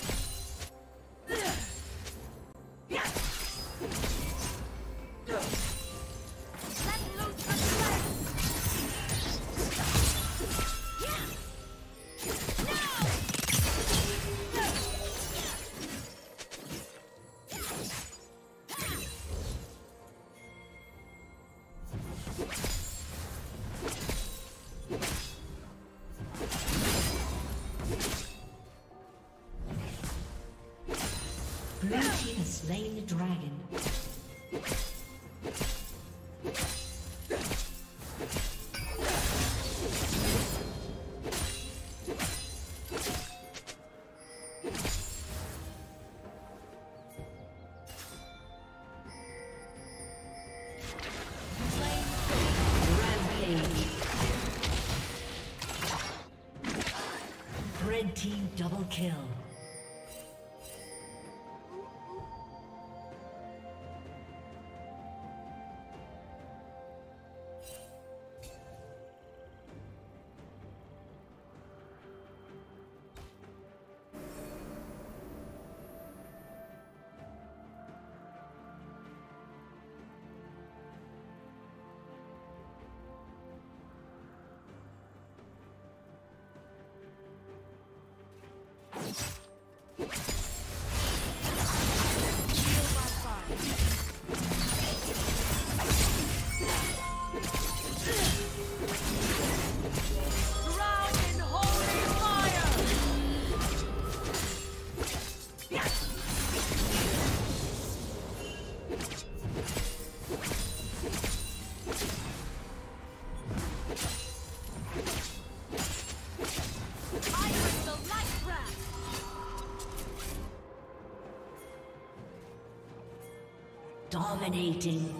The dragon. Red team double kill. Dominating.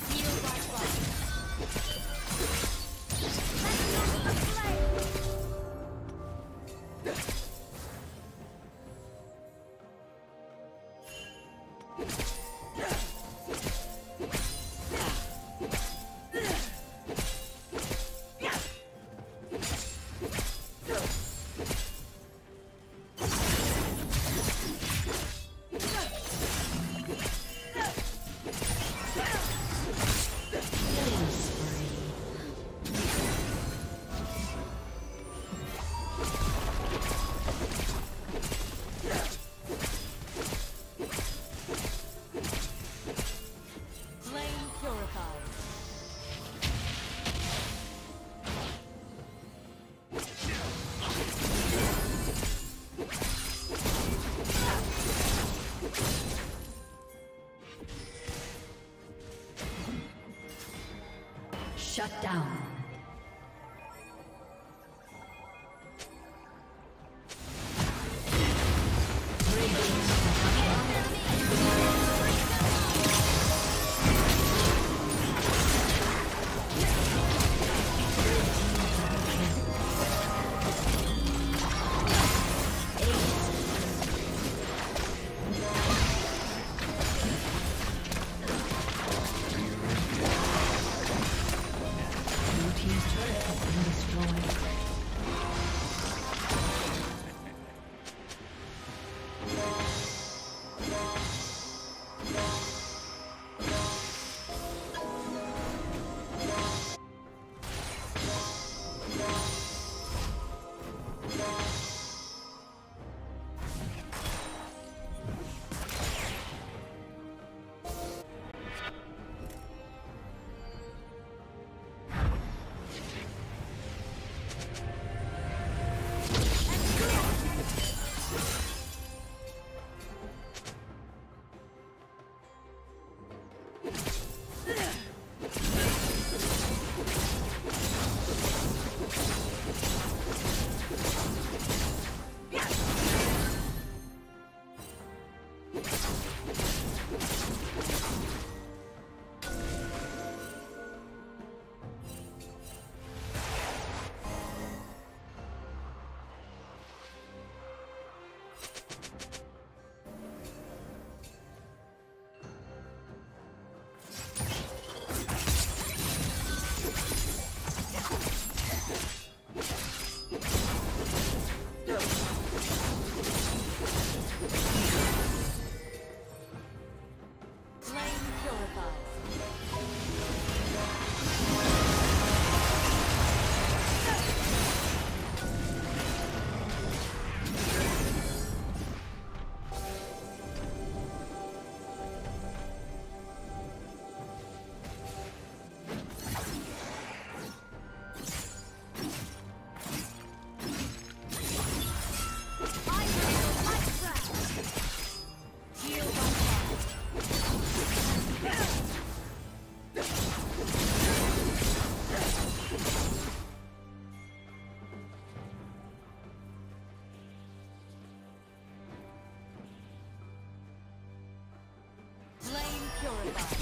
Shut down. purified.